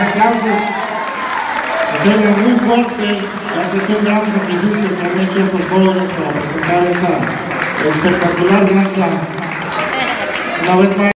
aplausos se oyen muy fuerte, ya un gran sacrificio que han hecho estos jóvenes para presentar esta espectacular danza una vez más.